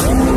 Whoa.